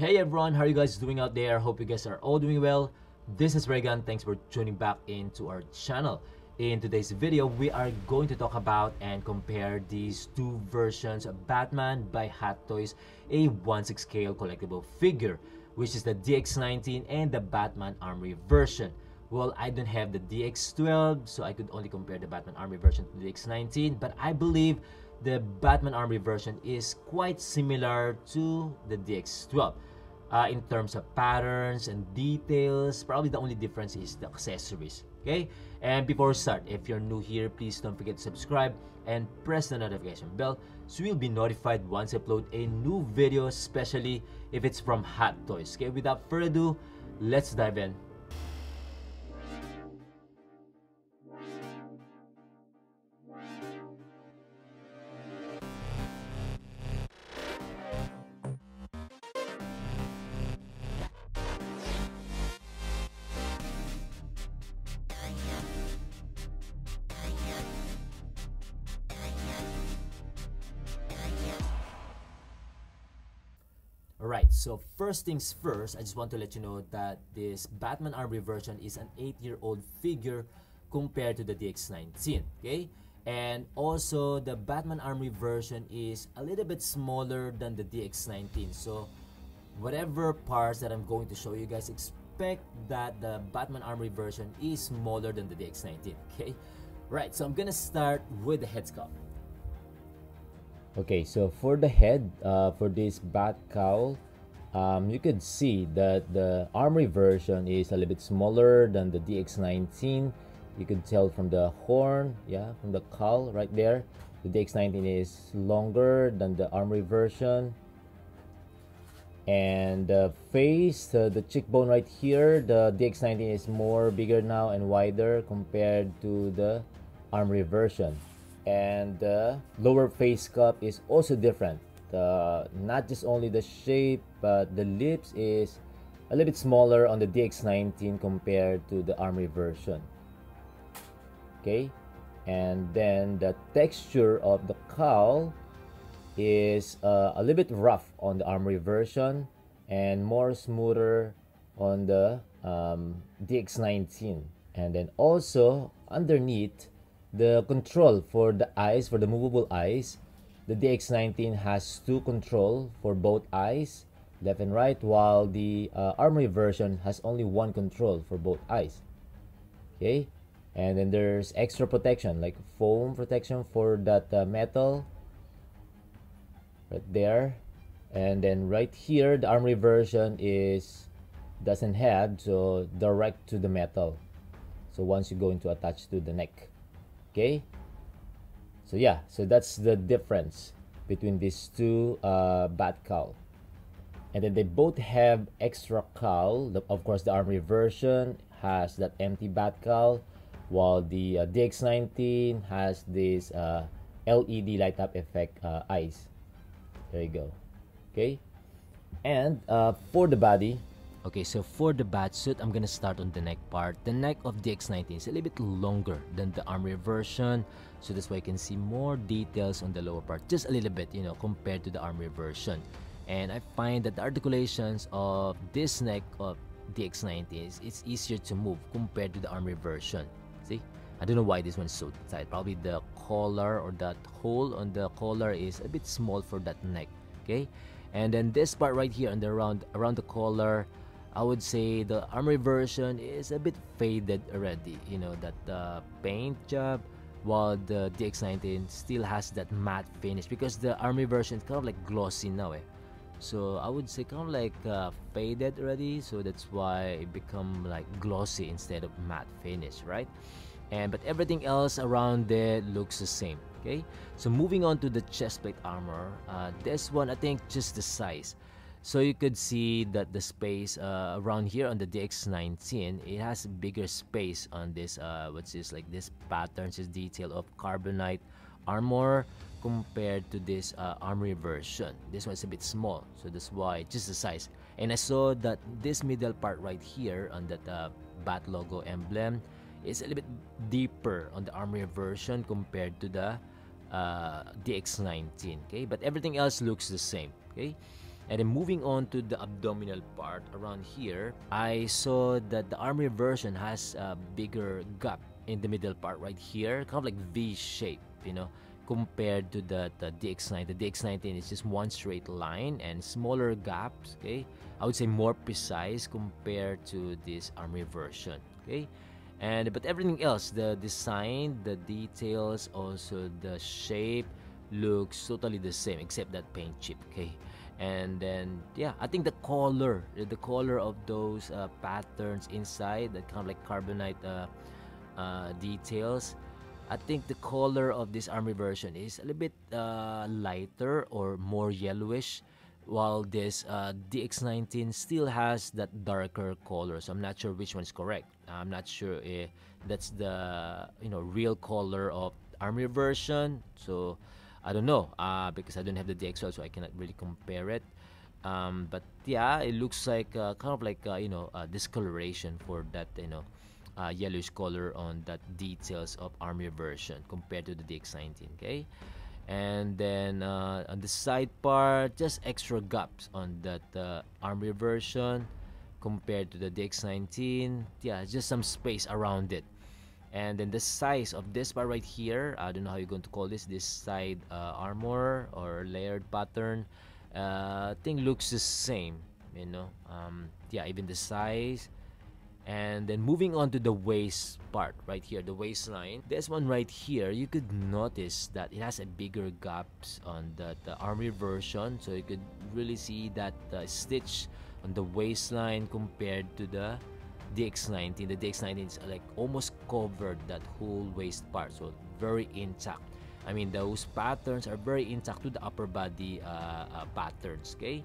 Hey everyone, how are you guys doing out there? Hope you guys are all doing well. This is Regan. Thanks for tuning back into our channel. In today's video, we are going to talk about and compare these two versions of Batman by Hot Toys, a 1/6 scale collectible figure, which is the DX19 and the Batman Armory version. Well, I don't have the DX12, so I could only compare the Batman Armory version to the DX19, but I believe the Batman Armory version is quite similar to the DX12 uh, in terms of patterns and details. Probably the only difference is the accessories. Okay? And before we start, if you're new here, please don't forget to subscribe and press the notification bell so you'll be notified once I upload a new video, especially if it's from Hot Toys. Okay, without further ado, let's dive in. First things first, I just want to let you know that this Batman Armory version is an 8-year-old figure compared to the DX19, okay? And also, the Batman Armory version is a little bit smaller than the DX19. So, whatever parts that I'm going to show you guys, expect that the Batman Armory version is smaller than the DX19, okay? Right, so I'm gonna start with the head sculpt. Okay, so for the head, uh, for this bat cowl, um, you could see that the armory version is a little bit smaller than the DX19. You could tell from the horn, yeah, from the cowl right there. The DX19 is longer than the armory version. And the face, uh, the cheekbone right here, the DX19 is more bigger now and wider compared to the armory version and the lower face cup is also different the not just only the shape but the lips is a little bit smaller on the DX19 compared to the Armory version. Okay? And then the texture of the cowl is uh, a little bit rough on the Armory version and more smoother on the um, DX19 and then also underneath the control for the eyes, for the movable eyes, the DX19 has two control for both eyes, left and right, while the uh, Armory version has only one control for both eyes. Okay, and then there's extra protection like foam protection for that uh, metal right there, and then right here the Armory version is doesn't have so direct to the metal. So once you go into attach to the neck okay so yeah. So that's the difference between these two uh, bat cowl and then they both have extra cowl of course the armory version has that empty bat cowl while the uh, DX19 has this uh, LED light up effect uh, eyes. There you go. Okay? And uh, for the body. Okay, so for the bat suit, I'm gonna start on the neck part. The neck of the X19 is a little bit longer than the Armory version. So that's why you can see more details on the lower part. Just a little bit, you know, compared to the Armory version. And I find that the articulations of this neck of the X90 is it's easier to move compared to the Armory version. See? I don't know why this one is so tight. Probably the collar or that hole on the collar is a bit small for that neck. Okay? And then this part right here on the around around the collar I would say the Armory version is a bit faded already. You know, that uh, paint job, while the DX19 still has that matte finish because the army version is kind of like glossy now. Eh? So I would say kind of like uh, faded already. So that's why it become like glossy instead of matte finish, right? And but everything else around it looks the same. Okay, so moving on to the chest plate armor. Uh, this one I think just the size. So you could see that the space uh, around here on the DX19, it has bigger space on this, uh, which is like this patterns, this detail of carbonite armor compared to this uh, armory version. This one's a bit small, so that's why just the size. And I saw that this middle part right here on that uh, bat logo emblem is a little bit deeper on the armory version compared to the uh, DX19. Okay, but everything else looks the same. Okay. And then moving on to the abdominal part around here, I saw that the army version has a bigger gap in the middle part right here, kind of like V shape, you know, compared to the, the DX19. The DX19 is just one straight line and smaller gaps, okay? I would say more precise compared to this army version, okay? And but everything else, the design, the details, also the shape looks totally the same except that paint chip, okay? And then yeah i think the color the color of those uh, patterns inside that kind of like carbonite uh, uh, details i think the color of this army version is a little bit uh, lighter or more yellowish while this uh, dx19 still has that darker color. So i'm not sure which one is correct. I'm not sure if that's the you know real color of army version. So I don't know uh, because I don't have the DX12, so I cannot really compare it. Um, but yeah, it looks like uh, kind of like uh, you know discoloration for that you know uh, yellowish color on that details of army version compared to the DX19. Okay, and then uh, on the side part, just extra gaps on that uh, army version compared to the DX19. Yeah, just some space around it and then the size of this part right here I don't know how you're going to call this this side uh, armor or layered pattern uh, thing looks the same you know? Um, yeah even the size. And then moving on to the waist part right here the waistline. This one right here you could notice that it has a bigger gaps on the, the army version. So you could really see that uh, stitch on the waistline compared to the DX19. The DX19 is like almost covered that whole waist part, so very intact. I mean, those patterns are very intact to the upper body uh, uh, patterns. Okay,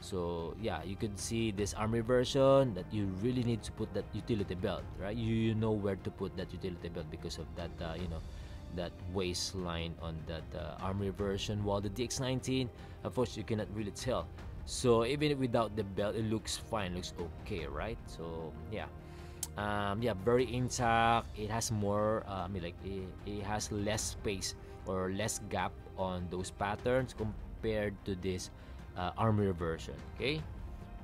so yeah, you could see this army version that you really need to put that utility belt, right? You, you know where to put that utility belt because of that, uh, you know, that waistline on that uh, army version. While the DX19, of course, you cannot really tell so even without the belt it looks fine looks okay right? So yeah. Um, yeah very intact. It has more uh, I mean like it, it has less space or less gap on those patterns compared to this uh, armor version okay?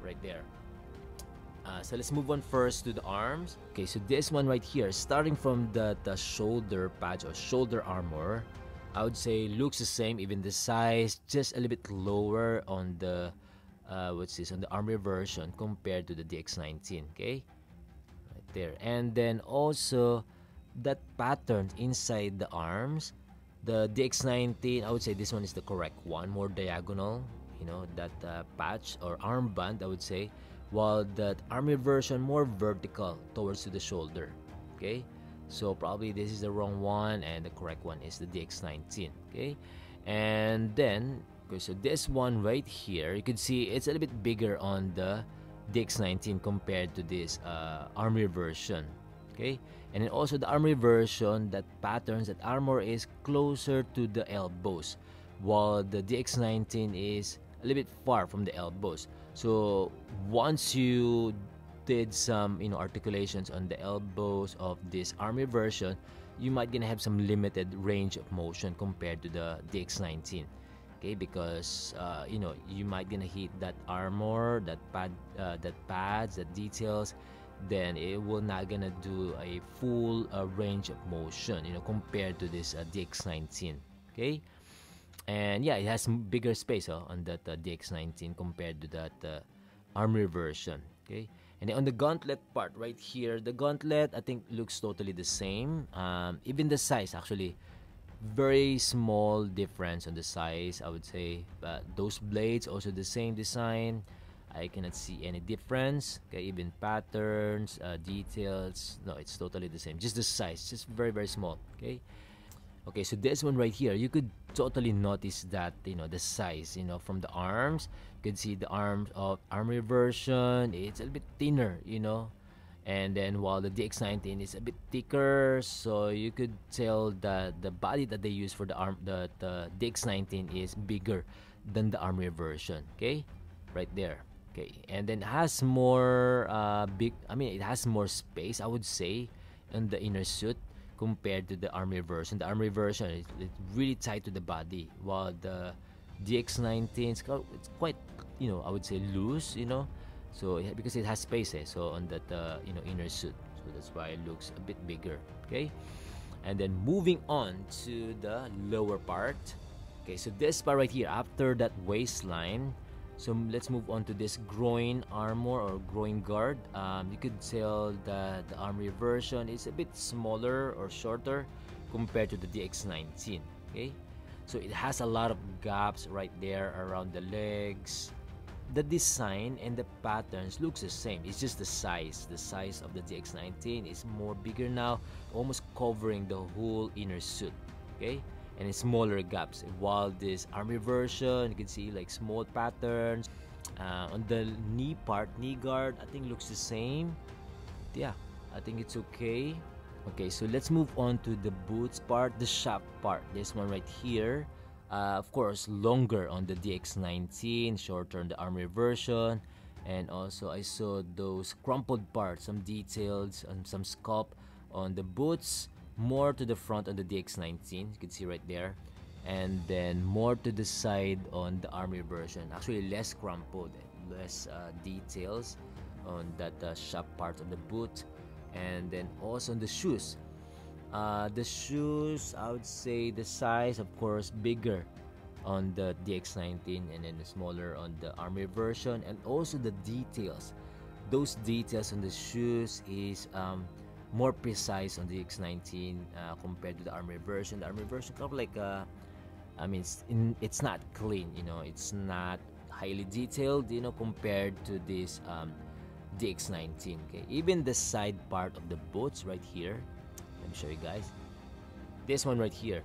Right there. Uh, so let's move on first to the arms. Okay so this one right here starting from the, the shoulder patch or shoulder armor I would say looks the same even the size just a little bit lower on the uh, which is on the army version compared to the DX19 okay? Right there. And then also that pattern inside the arms the DX19 I would say this one is the correct one more diagonal you know that uh, patch or armband I would say while that army version more vertical towards to the shoulder okay? So probably this is the wrong one and the correct one is the DX19 okay? And then Okay, so this one right here, you can see it's a little bit bigger on the DX19 compared to this uh, army version. Okay, and then also the army version, that patterns, that armor is closer to the elbows, while the DX19 is a little bit far from the elbows. So once you did some you know articulations on the elbows of this army version, you might gonna have some limited range of motion compared to the DX19 okay because uh, you know you might gonna hit that armor that pad uh, that pads that details then it will not gonna do a full uh, range of motion you know compared to this uh, DX19 okay? And yeah it has bigger space oh, on that uh, DX19 compared to that uh, armor version okay? And on the gauntlet part right here the gauntlet I think looks totally the same. Um, even the size actually very small difference on the size I would say. But those blades also the same design. I cannot see any difference. Okay even patterns uh, details. No it's totally the same. Just the size just very very small okay? Okay so this one right here you could totally notice that you know the size you know from the arms. You can see the arms of armor version. It's a little bit thinner you know and then while the DX19 is a bit thicker so you could tell that the body that they use for the arm the, the DX19 is bigger than the armor version okay? Right there okay? And then has more uh, big I mean it has more space I would say in the inner suit compared to the armor version. The armor version is, really tight to the body while the DX19 is quite you know I would say loose you know so because it has space eh, so on that uh, you know inner suit. So that's why it looks a bit bigger okay? And then moving on to the lower part. Okay so this part right here after that waistline. So let's move on to this groin armor or groin guard. Um, you could tell that the armory version. Is a bit smaller or shorter compared to the DX19 okay? So it has a lot of gaps right there around the legs the design and the patterns looks the same. It's just the size. The size of the dx19 is more bigger now almost covering the whole inner suit okay? And smaller gaps. While this army version you can see like small patterns uh, on the knee part knee guard i think looks the same. Yeah i think it's okay. Okay so let's move on to the boots part the shaft part. This one right here uh, of course longer on the DX19 shorter on the armory version. And also I saw those crumpled parts some details and some sculpt on the boots more to the front on the DX19 you can see right there. And then more to the side on the armory version. Actually less crumpled less uh, details on that uh, sharp part of the boot. And then also on the shoes uh, the shoes, I would say the size, of course, bigger on the DX19 and then smaller on the Army version, and also the details. Those details on the shoes is um, more precise on the X19 uh, compared to the Army version. The Army version kind of like, uh, I mean, it's, in, it's not clean, you know, it's not highly detailed, you know, compared to this um, DX19. Okay, even the side part of the boots right here show you guys. This one right here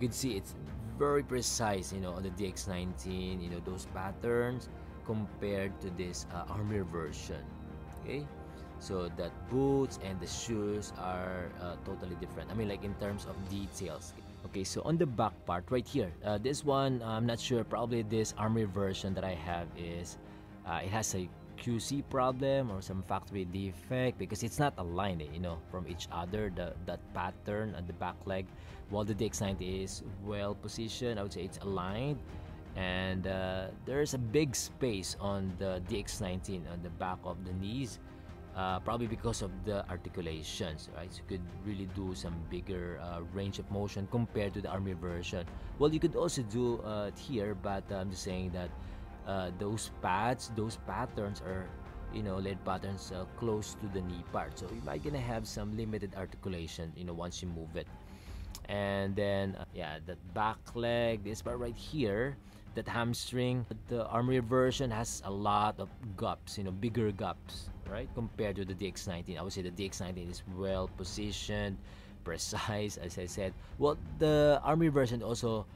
you can see it's very precise you know on the DX19 you know those patterns compared to this uh, armor version okay? So that boots and the shoes are uh, totally different. I mean like in terms of details okay? So on the back part right here uh, this one I'm not sure probably this armor version that I have is uh, it has a QC problem or some factory defect because it's not aligned you know from each other the that pattern and the back leg. While the DX19 is well positioned I would say it's aligned. And uh, there's a big space on the DX19 on the back of the knees uh, probably because of the articulations right? So you could really do some bigger uh, range of motion compared to the army version. Well you could also do uh, it here but I'm just saying that uh, those pads, those patterns are you know lead patterns uh, close to the knee part. So you might gonna have some limited articulation you know once you move it. And then uh, yeah that back leg this part right here that hamstring the armory version has a lot of gaps you know bigger gaps right compared to the dx19 i would say the dx19 is well positioned precise as i said. Well the armory version also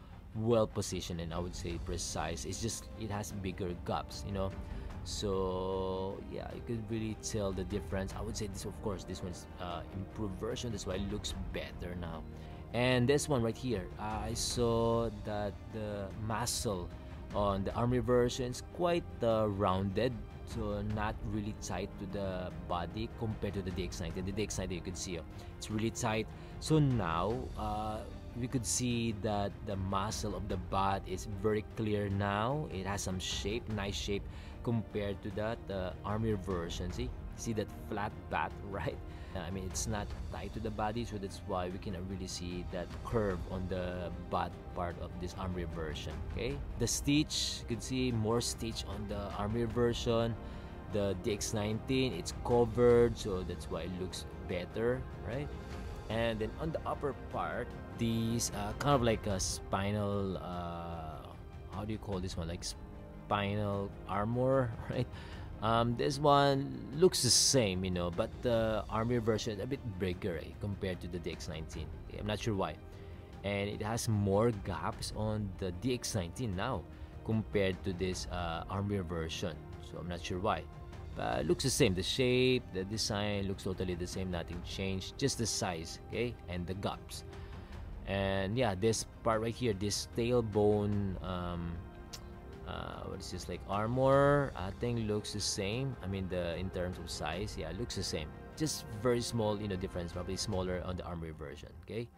well positioned and I would say precise. It's just it has bigger gaps, you know. So yeah, you could really tell the difference. I would say this, of course, this one's uh, improved version. That's why it looks better now. And this one right here, I saw that the muscle on the army version is quite uh, rounded so not really tight to the body compared to the DX19 the DX19 you can see it's really tight so now uh, we could see that the muscle of the butt is very clear now. It has some shape nice shape compared to that uh, army version. See see that flat butt right? I mean it's not tied to the body so that's why we can really see that curve on the butt part of this army version okay? The stitch you can see more stitch on the army version. The DX19 it's covered so that's why it looks better right? And then on the upper part these uh, kind of like a spinal uh, how do you call this one? Like spinal armor right? Um, this one looks the same you know but the armor version is a bit bigger eh, compared to the DX19 I'm not sure why. And it has more gaps on the DX19 now compared to this uh, armor version. So I'm not sure why. Uh, looks the same. The shape the design looks totally the same. Nothing changed. Just the size okay? And the gaps and yeah this part right here this tailbone um, uh, what is this like armor I think looks the same. I mean the in terms of size yeah looks the same. Just very small you know difference probably smaller on the armor version okay?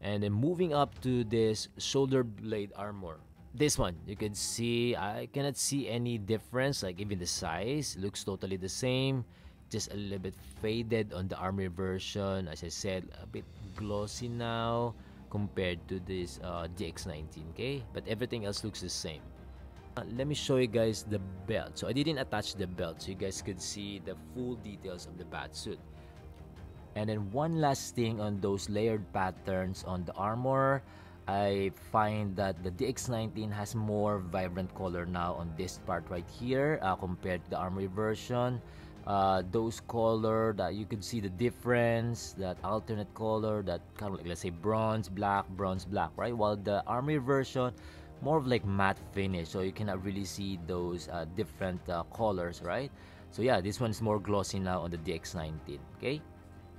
And then moving up to this shoulder blade armor. This one you can see I cannot see any difference like even the size looks totally the same. Just a little bit faded on the army version. As I said a bit glossy now compared to this uh, DX19K but everything else looks the same. Uh, let me show you guys the belt. So I didn't attach the belt so you guys could see the full details of the bat suit. And then one last thing on those layered patterns on the armor I find that the DX19 has more vibrant color now on this part right here uh, compared to the armory version uh, those color that you can see the difference that alternate color that kind of like let's say bronze black bronze black right? While the armory version more of like matte finish. So you cannot really see those uh, different uh, colors right? So yeah this one is more glossy now on the DX19 okay?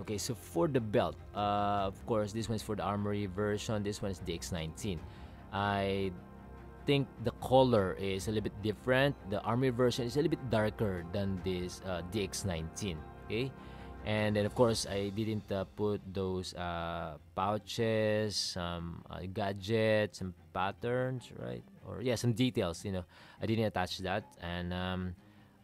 Okay so for the belt uh, of course this one is for the armory version. This one is DX19 I think the color is a little bit different. The army version is a little bit darker than this uh, DX19 okay? And then of course I didn't uh, put those uh, pouches some uh, gadgets some patterns right? Or yeah some details you know. I didn't attach that. And um,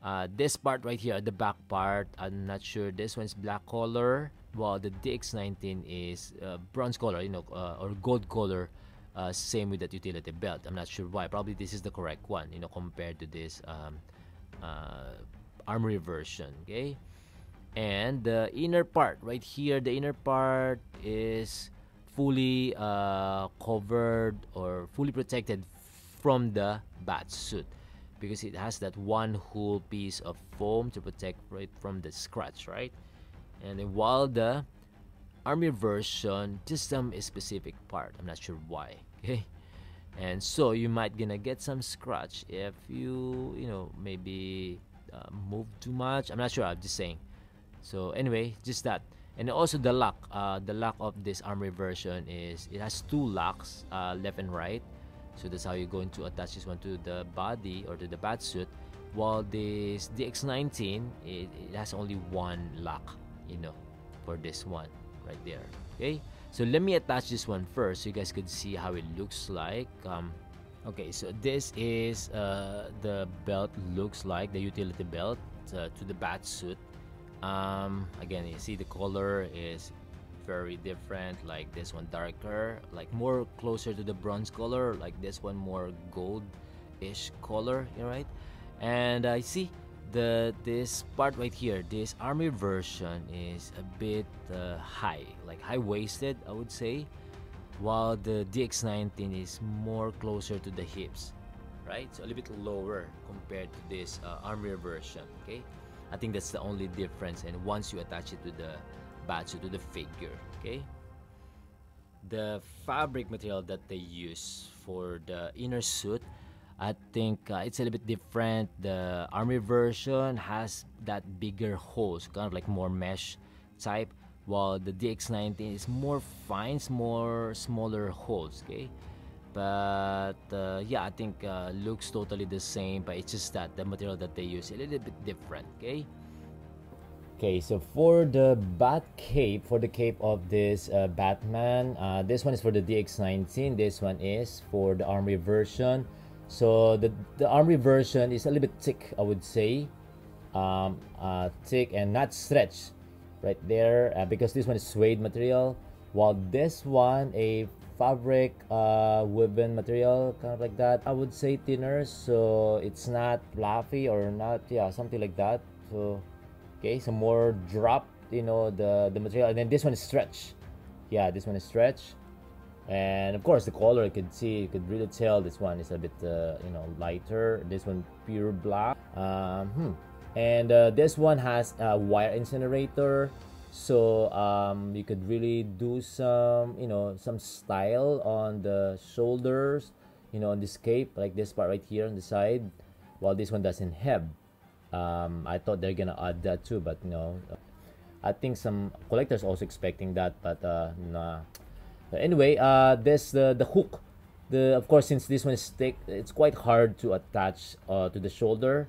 uh, this part right here the back part I'm not sure. This one's black color while the DX19 is uh, bronze color you know or gold color uh, same with that utility belt. I'm not sure why. Probably this is the correct one you know compared to this um, uh, armory version okay? And the inner part right here the inner part is fully uh, covered or fully protected from the bat suit because it has that one whole piece of foam to protect right from the scratch right? And then while the army version just some specific part. I'm not sure why okay? And so you might gonna get some scratch if you you know maybe uh, move too much. I'm not sure i'm just saying. So anyway just that. And also the lock uh, the lock of this armory version is it has two locks uh, left and right. So that's how you're going to attach this one to the body or to the bat suit. While this DX19 it, it has only one lock you know for this one right there. Okay? So let me attach this one first so you guys could see how it looks like. Um, okay so this is uh, the belt looks like the utility belt uh, to the bat suit. Um, again you see the color is very different like this one darker like more closer to the bronze color like this one more gold ish color right? And I see the this part right here this army version is a bit uh, high like high-waisted I would say while the DX19 is more closer to the hips right? So a little bit lower compared to this uh, army version okay? I think that's the only difference and once you attach it to the badge to the figure okay? The fabric material that they use for the inner suit I think uh, it's a little bit different. The army version has that bigger holes, kind of like more mesh type, while the DX19 is more fine, more smaller holes. Okay, but uh, yeah, I think uh, looks totally the same, but it's just that the material that they use a little bit different. Okay. Okay, so for the bat cape, for the cape of this uh, Batman, uh, this one is for the DX19. This one is for the army version. So the the army version is a little bit thick, I would say, um, uh, thick and not stretched, right there, uh, because this one is suede material, while this one a fabric uh, woven material, kind of like that. I would say thinner, so it's not fluffy or not, yeah, something like that. So, okay, so more drop, you know, the the material, and then this one is stretch. Yeah, this one is stretch and of course the color you could see you could really tell this one is a bit uh, you know lighter. This one pure black. Um, hmm. and uh, this one has a wire incinerator. So um, you could really do some you know some style on the shoulders you know on this cape like this part right here on the side. While this one doesn't have. Um, I thought they're gonna add that too but you know I think some collectors also expecting that but uh, nah anyway uh this the the hook. The of course since this one is thick it's quite hard to attach uh, to the shoulder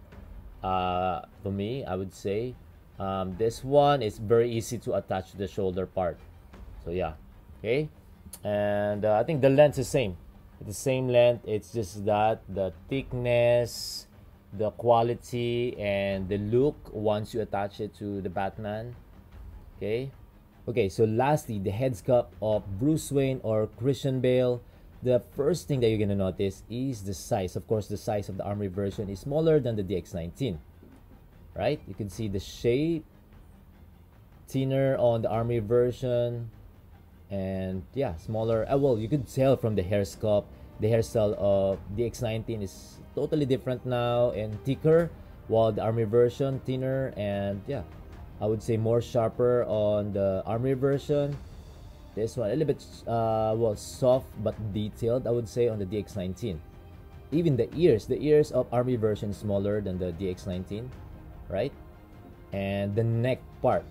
uh, for me I would say. Um, this one is very easy to attach to the shoulder part. So yeah. Okay? And uh, I think the length is same. The same length it's just that the thickness the quality and the look once you attach it to the batman. Okay okay so lastly the head sculpt of bruce wayne or christian bale the first thing that you're gonna notice is the size. Of course the size of the armory version is smaller than the dx19 right? You can see the shape thinner on the army version and yeah smaller. Uh, well you could tell from the hair sculpt the hairstyle of the X19 is totally different now and thicker while the army version thinner and yeah I would say more sharper on the army version. This one a little bit uh, well soft but detailed I would say on the DX19 even the ears the ears of army version smaller than the DX19 right? And the neck part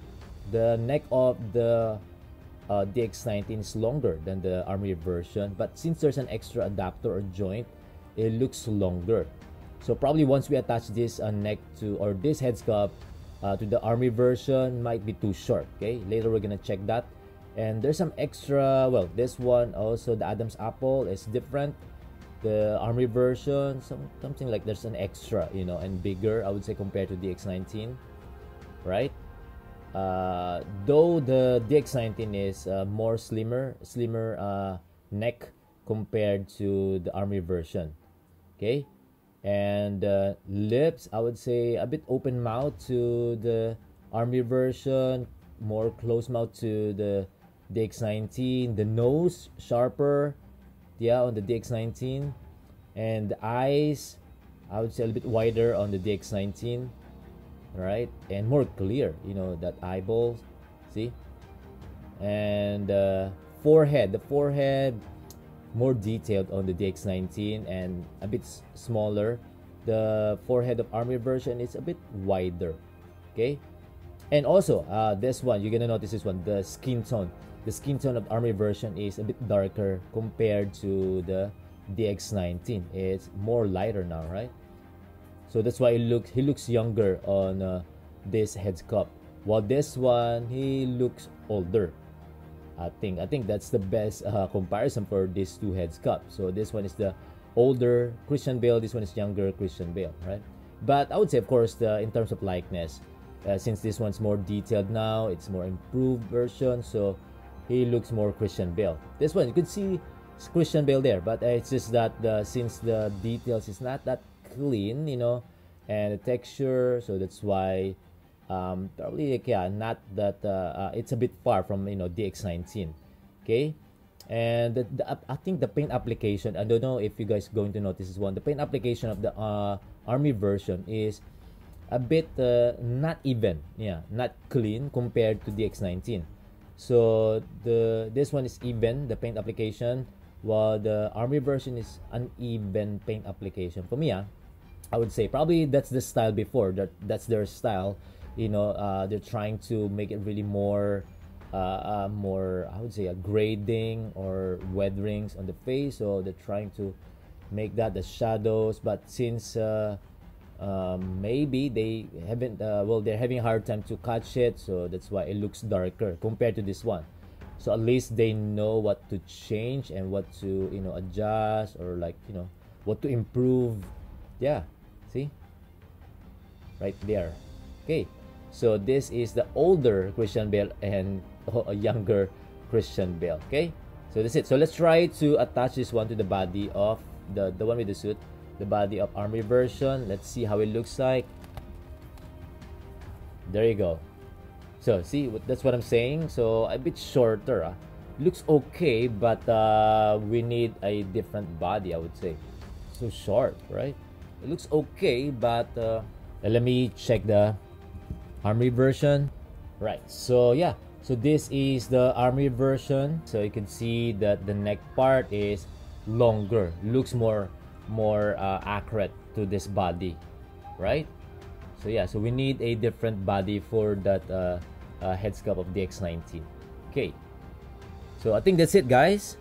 the neck of the uh, DX19 is longer than the Army version but since there's an extra adapter or joint it looks longer. So probably once we attach this uh, neck to or this head sculpt uh, to the Army version might be too short okay? Later we're gonna check that. And there's some extra well this one also the Adam's apple is different. The Army version some, something like there's an extra you know and bigger I would say compared to the X19 right? Uh, though the DX19 is uh, more slimmer, slimmer uh, neck compared to the Army version. Okay, and uh, lips, I would say a bit open mouth to the Army version, more close mouth to the DX19. The nose sharper, yeah, on the DX19, and the eyes, I would say a little bit wider on the DX19 right and more clear you know that eyeball see and uh, forehead the forehead more detailed on the DX19 and a bit smaller. The forehead of army version is a bit wider okay? And also uh, this one you're gonna notice this one the skin tone. The skin tone of army version is a bit darker compared to the DX19 it's more lighter now right? So that's why he looks he looks younger on uh, this head sculpt. While this one he looks older. I think I think that's the best uh, comparison for these two heads sculpts. So this one is the older Christian Bale. This one is younger Christian Bale, right? But I would say, of course, the in terms of likeness, uh, since this one's more detailed now, it's more improved version. So he looks more Christian Bale. This one you could see Christian Bale there, but uh, it's just that the, since the details is not that clean, you know, and the texture. So that's why um, probably like, yeah, not that uh, uh, it's a bit far from you know DX19. Okay, and the, the, I think the paint application. I don't know if you guys going to notice this one. The paint application of the uh, Army version is a bit uh, not even, yeah, not clean compared to the DX19. So the this one is even the paint application, while the Army version is uneven paint application. For me, yeah, I would say probably that's the style before that that's their style you know uh, they're trying to make it really more uh, uh, more I would say a grading or weatherings on the face so they're trying to make that the shadows but since uh, um, maybe they haven't uh, well they're having a hard time to catch it so that's why it looks darker compared to this one so at least they know what to change and what to you know adjust or like you know what to improve yeah See? Right there. Okay. So this is the older Christian Bale and a younger Christian Bale. Okay. So that's it. So let's try to attach this one to the body of the, the one with the suit. The body of army version. Let's see how it looks like. There you go. So see, that's what I'm saying. So a bit shorter. Uh. Looks okay, but uh, we need a different body, I would say. So short, right? it looks okay but uh, let me check the army version. Right so yeah so this is the army version. So you can see that the neck part is longer looks more more uh, accurate to this body right? So yeah so we need a different body for that uh, uh, head sculpt of the X19 okay so I think that's it guys